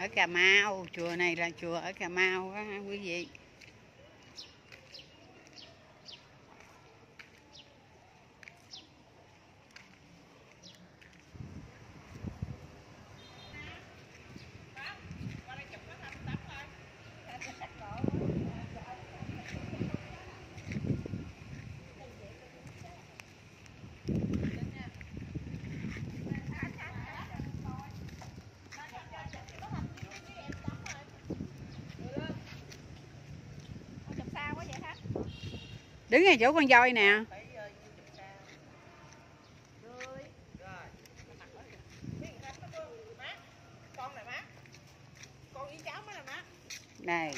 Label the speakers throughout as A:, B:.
A: ở Cà Mau chùa này là chùa ở Cà Mau đó, quý vị. Đứng ngay chỗ con voi nè.
B: Này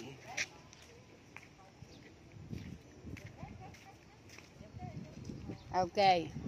A: ok.